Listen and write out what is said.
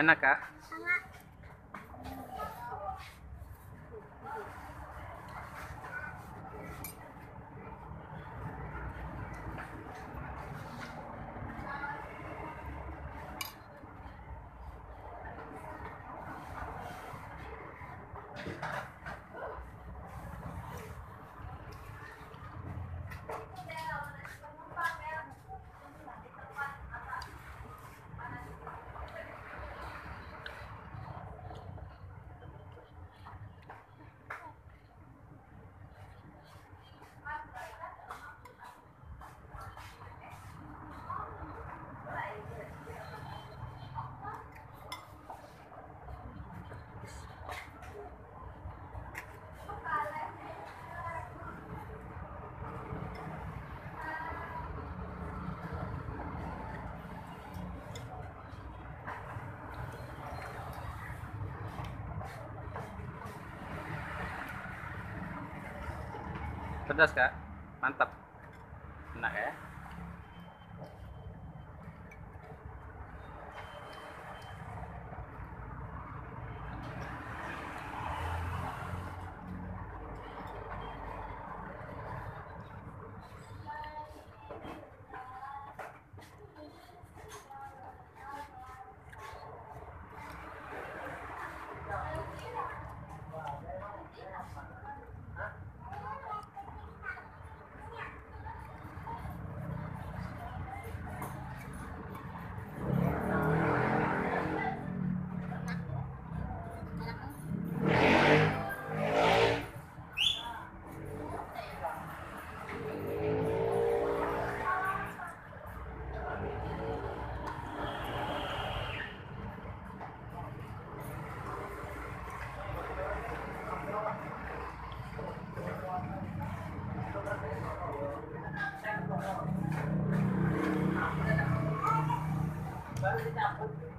Enak kah? Sama Pedas kak? Mantap. Enak ya? Close it down.